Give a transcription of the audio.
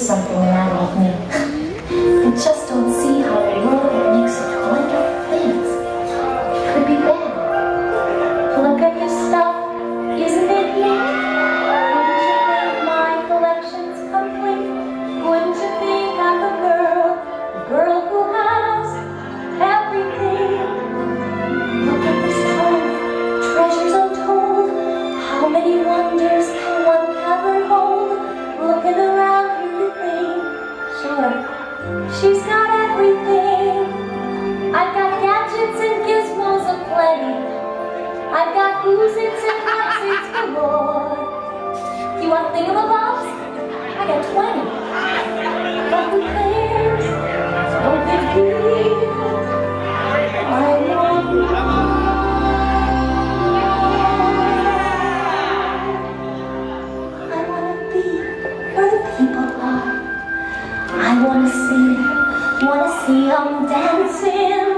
something wrong with me. She's got everything. I've got gadgets and gizmos aplenty. I've got oozes and toxins galore. You want thingamabob? wanna see, wanna see them dancing.